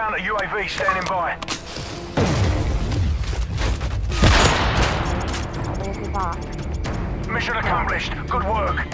Counter UAV standing by. Mission accomplished. Good work.